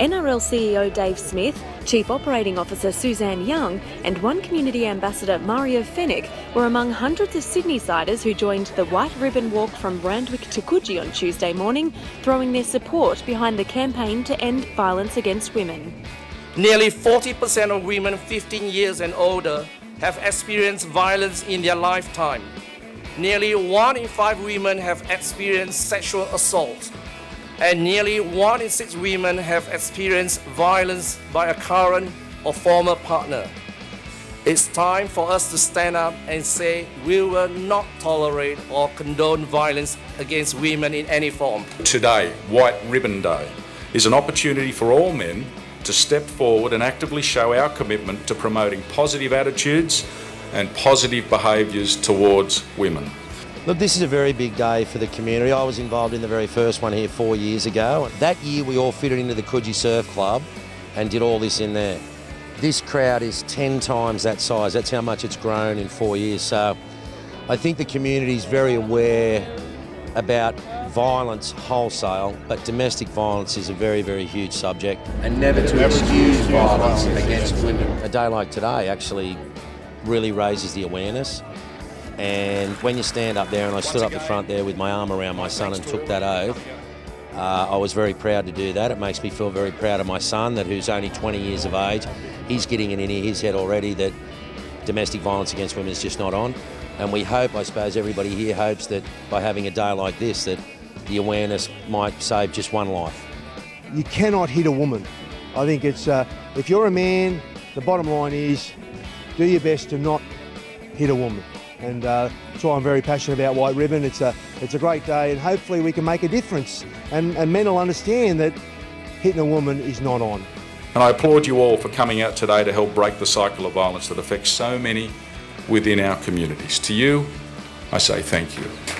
NRL CEO Dave Smith, Chief Operating Officer Suzanne Young, and One Community Ambassador Mario Fenech were among hundreds of Sydney-siders who joined the White Ribbon Walk from Randwick to Coogee on Tuesday morning, throwing their support behind the campaign to end violence against women. Nearly 40% of women 15 years and older have experienced violence in their lifetime. Nearly one in five women have experienced sexual assault and nearly one in six women have experienced violence by a current or former partner. It's time for us to stand up and say we will not tolerate or condone violence against women in any form. Today, White Ribbon Day, is an opportunity for all men to step forward and actively show our commitment to promoting positive attitudes and positive behaviours towards women. Look, this is a very big day for the community. I was involved in the very first one here four years ago. That year we all fitted into the Coogee Surf Club and did all this in there. This crowd is 10 times that size. That's how much it's grown in four years. So I think the community is very aware about violence wholesale, but domestic violence is a very, very huge subject. And never to excuse violence against women. A day like today actually really raises the awareness. And when you stand up there, and I stood up the front there with my arm around my son and took that oath, uh, I was very proud to do that. It makes me feel very proud of my son, that who's only 20 years of age. He's getting it in his head already that domestic violence against women is just not on. And we hope, I suppose everybody here hopes that by having a day like this, that the awareness might save just one life. You cannot hit a woman. I think it's, uh, if you're a man, the bottom line is do your best to not hit a woman and uh, that's why I'm very passionate about White Ribbon. It's a, it's a great day and hopefully we can make a difference and, and men will understand that hitting a woman is not on. And I applaud you all for coming out today to help break the cycle of violence that affects so many within our communities. To you, I say thank you.